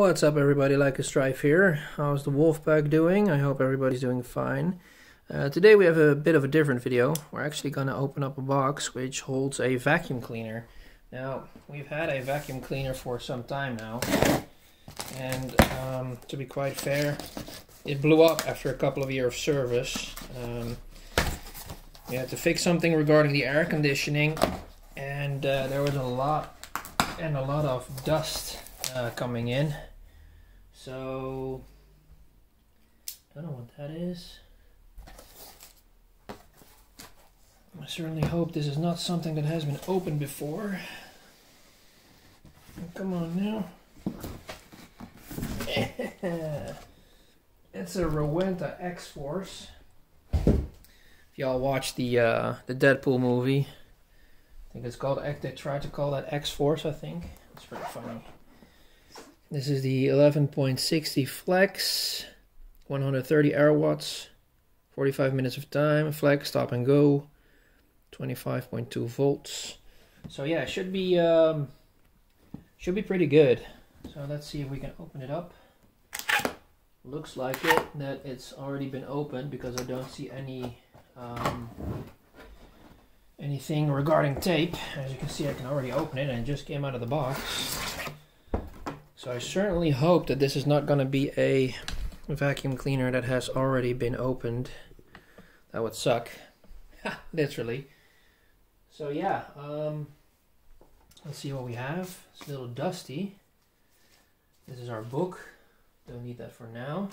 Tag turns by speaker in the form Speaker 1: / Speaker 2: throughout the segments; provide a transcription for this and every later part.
Speaker 1: What's up everybody, Like a Strife here. How's the Wolfpack doing? I hope everybody's doing fine. Uh, today we have a bit of a different video. We're actually going to open up a box which holds a vacuum cleaner. Now, we've had a vacuum cleaner for some time now. And um, to be quite fair, it blew up after a couple of years of service. Um, we had to fix something regarding the air conditioning and uh, there was a lot and a lot of dust uh, coming in. So, I don't know what that is. I certainly hope this is not something that has been opened before. Come on now. it's a Rowenta X-Force. If y'all watch the uh, the Deadpool movie, I think it's called. They tried to call that X-Force. I think it's pretty funny. This is the 11.60 flex, 130 air watts, 45 minutes of time, flex, stop and go, 25.2 volts. So yeah, it should be um, should be pretty good. So let's see if we can open it up. Looks like it that it's already been opened because I don't see any um, anything regarding tape. As you can see, I can already open it and it just came out of the box. So I certainly hope that this is not going to be a vacuum cleaner that has already been opened. That would suck. Literally. So yeah, um, let's see what we have. It's a little dusty. This is our book. Don't need that for now.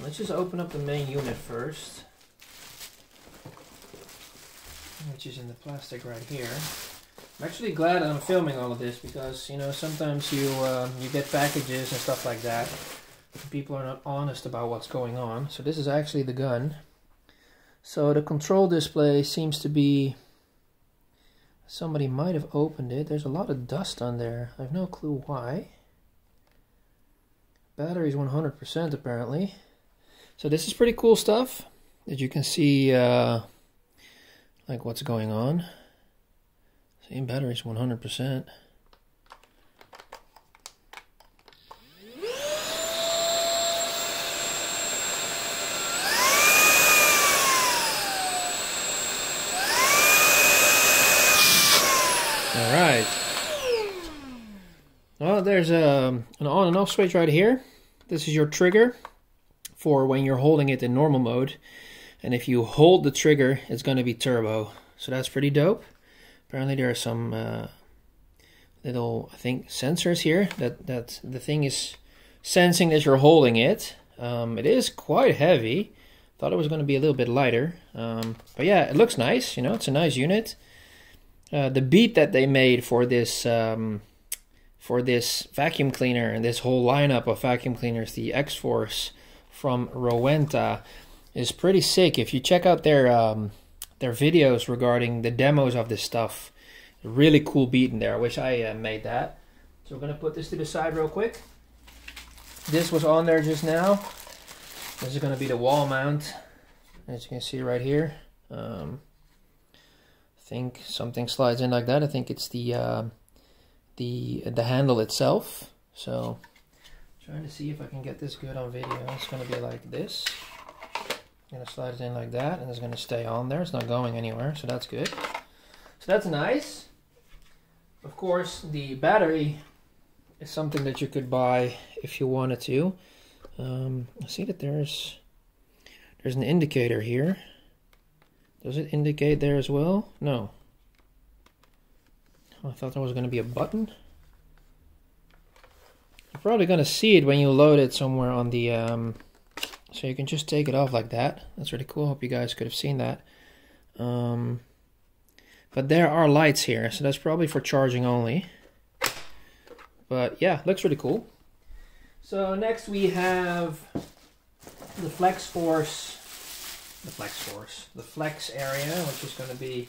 Speaker 1: Let's just open up the main unit first. Which is in the plastic right here. I'm actually glad I'm filming all of this because you know sometimes you uh, you get packages and stuff like that. People are not honest about what's going on. So this is actually the gun. So the control display seems to be somebody might have opened it. There's a lot of dust on there. I have no clue why. Battery's 100% apparently. So this is pretty cool stuff that you can see uh, like what's going on. Same batteries, 100%. Alright. Well, there's a, um, an on and off switch right here. This is your trigger for when you're holding it in normal mode. And if you hold the trigger, it's going to be turbo. So that's pretty dope. Apparently there are some uh, little, I think, sensors here that, that the thing is sensing that you're holding it. Um, it is quite heavy. Thought it was going to be a little bit lighter. Um, but yeah, it looks nice. You know, it's a nice unit. Uh, the beat that they made for this um, for this vacuum cleaner and this whole lineup of vacuum cleaners, the X-Force from Rowenta, is pretty sick. If you check out their um, their videos regarding the demos of this stuff. Really cool beat in there. I wish I uh, made that. So we're going to put this to the side real quick. This was on there just now. This is going to be the wall mount. As you can see right here. Um, I think something slides in like that. I think it's the uh, the the handle itself. So trying to see if I can get this good on video. It's going to be like this to slide it in like that, and it's going to stay on there. It's not going anywhere, so that's good. So that's nice. Of course, the battery is something that you could buy if you wanted to. Um, I see that there's there's an indicator here. Does it indicate there as well? No. I thought there was going to be a button. You're probably going to see it when you load it somewhere on the um, so you can just take it off like that. That's really cool. Hope you guys could have seen that. Um, but there are lights here, so that's probably for charging only. But yeah, looks really cool. So next we have the Flex Force, the Flex Force, the Flex area, which is going to be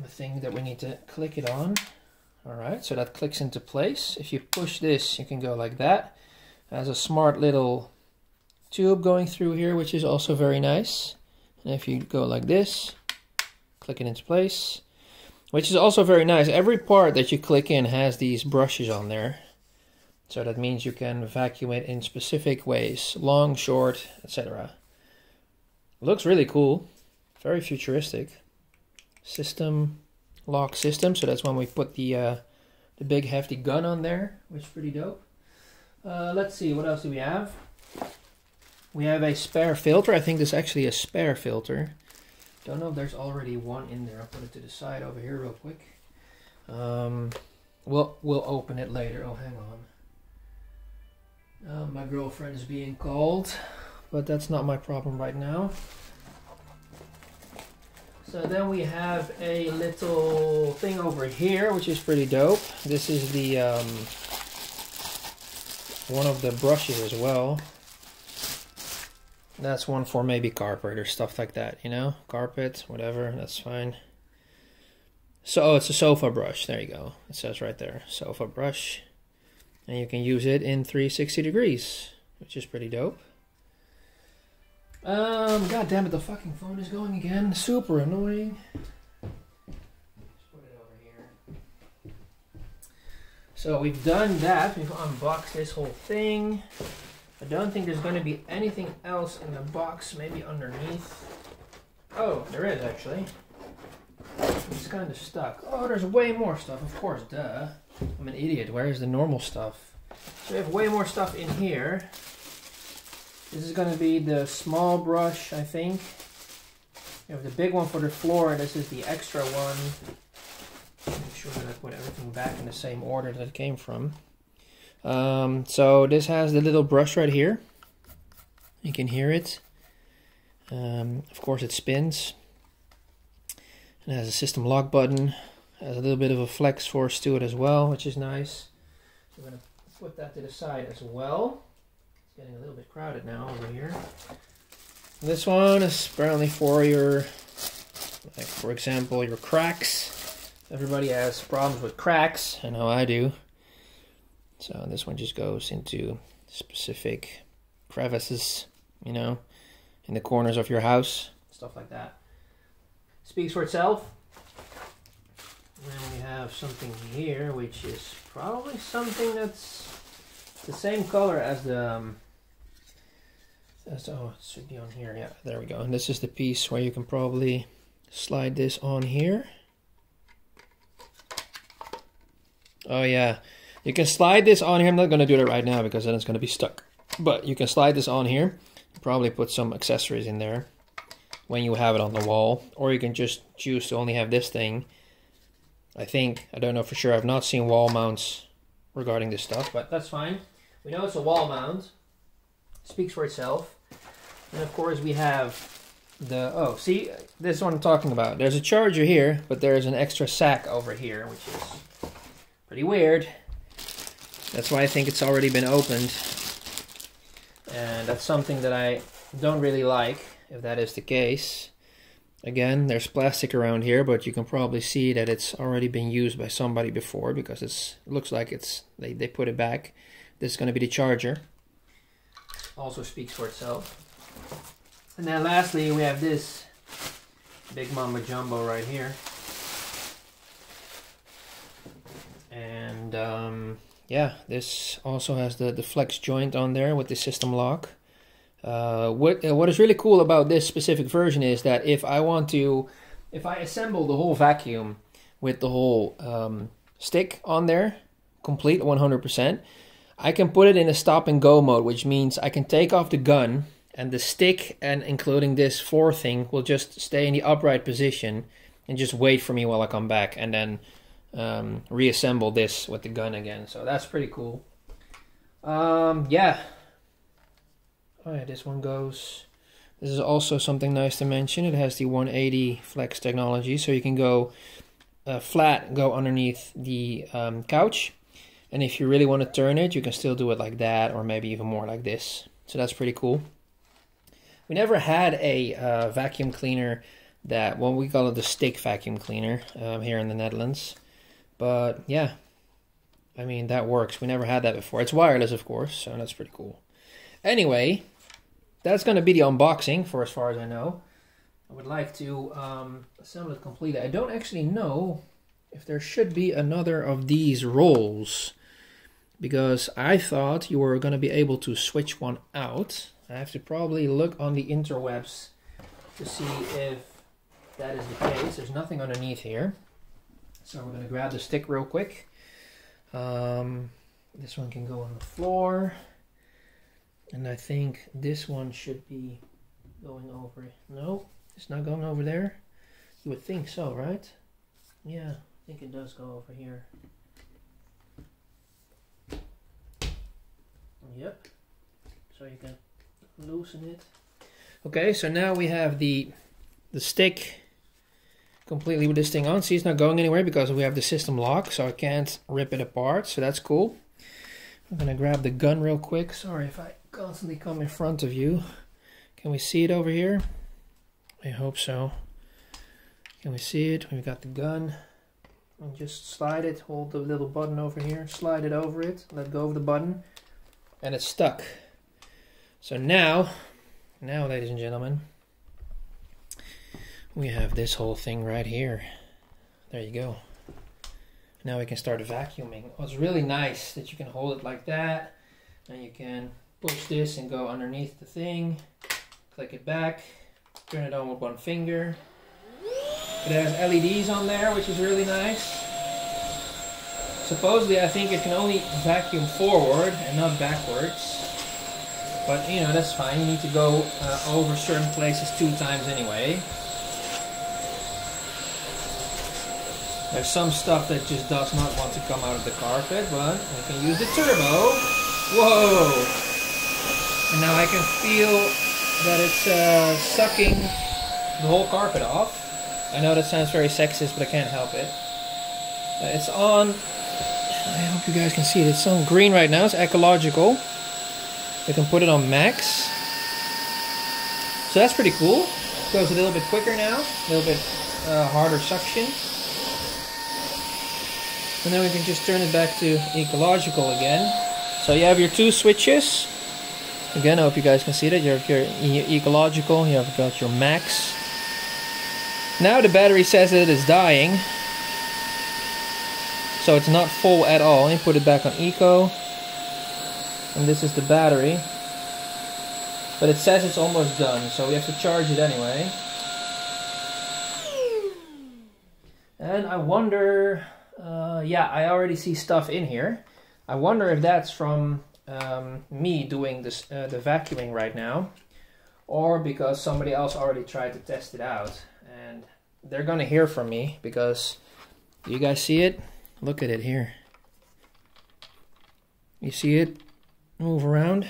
Speaker 1: the thing that we need to click it on. All right, so that clicks into place. If you push this, you can go like that. It has a smart little tube going through here, which is also very nice. And if you go like this, click it into place, which is also very nice. Every part that you click in has these brushes on there. So that means you can vacuum it in specific ways, long, short, etc. Looks really cool, very futuristic. System lock system, so that's when we put the uh, the big hefty gun on there, which is pretty dope. Uh, let's see, what else do we have? We have a spare filter. I think this is actually a spare filter. Don't know if there's already one in there. I'll put it to the side over here real quick. Um, we'll we'll open it later. Oh, hang on. Uh, my girlfriend is being called, but that's not my problem right now. So then we have a little thing over here, which is pretty dope. This is the um, one of the brushes as well. That's one for maybe carpet or stuff like that, you know? Carpet, whatever, that's fine. So, oh, it's a sofa brush. There you go. It says right there, sofa brush and you can use it in 360 degrees, which is pretty dope. Um, god damn it, the fucking phone is going again. Super annoying. So we've done that. We've unboxed this whole thing. I don't think there's going to be anything else in the box, maybe underneath. Oh, there is actually. It's kind of stuck. Oh, there's way more stuff, of course, duh. I'm an idiot. Where is the normal stuff? So we have way more stuff in here. This is going to be the small brush, I think. You have the big one for the floor. This is the extra one. Make sure that I put everything back in the same order that it came from. Um, so this has the little brush right here. You can hear it. Um, of course, it spins. It has a system lock button. Has a little bit of a flex force to it as well, which is nice. So I'm going to put that to the side as well. It's getting a little bit crowded now over here. This one is apparently for your, like for example, your cracks. Everybody has problems with cracks. I know I do. So this one just goes into specific crevices, you know, in the corners of your house, stuff like that. Speaks for itself. And then we have something here, which is probably something that's the same color as the. Um, as, oh, it should be on here. Yeah, there we go. And this is the piece where you can probably slide this on here. Oh yeah, you can slide this on here. I'm not going to do that right now because then it's going to be stuck. But you can slide this on here. Probably put some accessories in there when you have it on the wall. Or you can just choose to only have this thing I think. I don't know for sure. I've not seen wall mounts regarding this stuff, but that's fine. We know it's a wall mount. speaks for itself. And of course we have the, oh, see, this is what I'm talking about. There's a charger here, but there's an extra sack over here, which is pretty weird. That's why I think it's already been opened. And that's something that I don't really like, if that is the case. Again, there's plastic around here, but you can probably see that it's already been used by somebody before because it's, it looks like it's they, they put it back. This is going to be the charger. Also speaks for itself. And then lastly, we have this big Mama jumbo right here. And um, yeah, this also has the, the flex joint on there with the system lock. Uh, what uh, what is really cool about this specific version is that if I want to, if I assemble the whole vacuum with the whole um, stick on there, complete 100%, I can put it in a stop and go mode, which means I can take off the gun and the stick and including this four thing will just stay in the upright position and just wait for me while I come back and then um, reassemble this with the gun again. So that's pretty cool. Um, yeah, Oh yeah, this one goes. This is also something nice to mention. It has the 180 flex technology, so you can go uh, flat, go underneath the um, couch. And if you really want to turn it, you can still do it like that, or maybe even more like this. So that's pretty cool. We never had a uh, vacuum cleaner that, well, we call it the stick vacuum cleaner um, here in the Netherlands. But yeah, I mean, that works. We never had that before. It's wireless, of course, so that's pretty cool. Anyway, that's going to be the unboxing for as far as I know. I would like to um, assemble it completely. I don't actually know if there should be another of these rolls. because I thought you were going to be able to switch one out. I have to probably look on the interwebs to see if that is the case. There's nothing underneath here. So we're going to grab the stick real quick. Um, this one can go on the floor. And I think this one should be going over. No, it's not going over there. You would think so, right? Yeah, I think it does go over here. Yep. So you can loosen it. Okay, so now we have the the stick completely with this thing on. See, it's not going anywhere because we have the system lock, so I can't rip it apart. So that's cool. I'm gonna grab the gun real quick. Sorry if I constantly come in front of you. Can we see it over here? I hope so. Can we see it? We've got the gun. And just slide it, hold the little button over here, slide it over it, let go of the button, and it's stuck. So now, now ladies and gentlemen, we have this whole thing right here. There you go. Now we can start vacuuming. It's really nice that you can hold it like that, and you can push this and go underneath the thing, click it back, turn it on with one finger. It has LEDs on there, which is really nice. Supposedly, I think it can only vacuum forward and not backwards. But, you know, that's fine. You need to go uh, over certain places two times anyway. There's some stuff that just does not want to come out of the carpet, but we can use the turbo. Whoa! And now I can feel that it's uh, sucking the whole carpet off. I know that sounds very sexist, but I can't help it. Uh, it's on, I hope you guys can see it, it's on green right now, it's ecological. We can put it on max. So that's pretty cool. Goes a little bit quicker now, a little bit uh, harder suction. And then we can just turn it back to ecological again. So you have your two switches. Again, I hope you guys can see that. You have your ecological, you have got your max. Now the battery says that it is dying. So it's not full at all. You put it back on eco. And this is the battery. But it says it's almost done, so we have to charge it anyway. And I wonder uh, yeah, I already see stuff in here. I wonder if that's from um, me doing this, uh, the vacuuming right now, or because somebody else already tried to test it out. And they're gonna hear from me because you guys see it? Look at it here. You see it move around?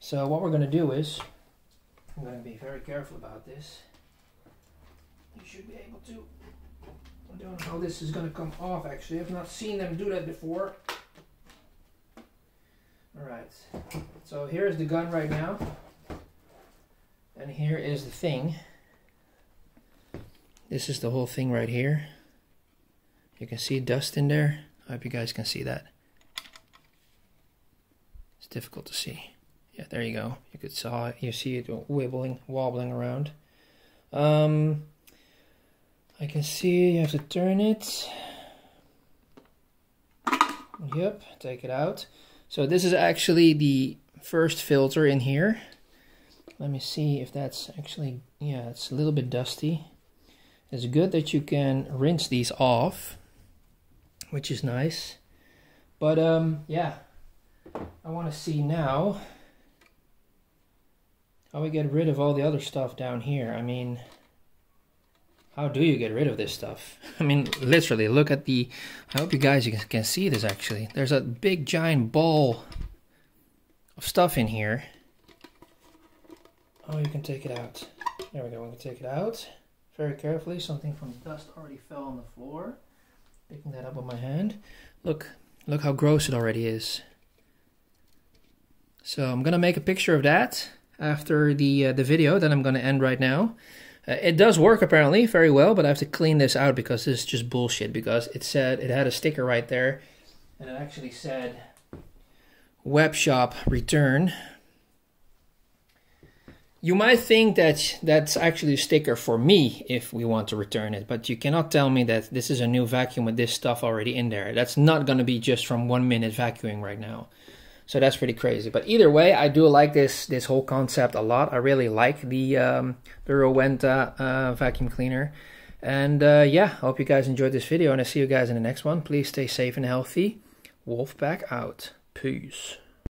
Speaker 1: So what we're gonna do is, I'm gonna be very careful about this. You should be able to I don't know how this is going to come off actually. I've not seen them do that before. Alright, so here's the gun right now. And here is the thing. This is the whole thing right here. You can see dust in there. I hope you guys can see that. It's difficult to see. Yeah, there you go. You could saw it. You see it wibbling, wobbling around. Um, I can see you have to turn it. Yep, take it out. So this is actually the first filter in here. Let me see if that's actually, yeah, it's a little bit dusty. It's good that you can rinse these off, which is nice. But um, yeah, I want to see now how we get rid of all the other stuff down here. I mean, how do you get rid of this stuff? I mean, literally, look at the, I hope you guys can see this actually. There's a big giant ball of stuff in here. Oh, you can take it out. There we go, we can take it out. Very carefully, something from dust already fell on the floor. Picking that up with my hand. Look, look how gross it already is. So I'm gonna make a picture of that after the uh, the video that I'm gonna end right now. Uh, it does work apparently very well, but I have to clean this out because this is just bullshit. Because it said it had a sticker right there, and it actually said web shop return. You might think that that's actually a sticker for me if we want to return it, but you cannot tell me that this is a new vacuum with this stuff already in there. That's not going to be just from one minute vacuuming right now. So that's pretty crazy. But either way, I do like this this whole concept a lot. I really like the um, the Rowenta uh, vacuum cleaner. And uh, yeah, I hope you guys enjoyed this video, and I see you guys in the next one. Please stay safe and healthy. Wolf Wolfpack out. Peace.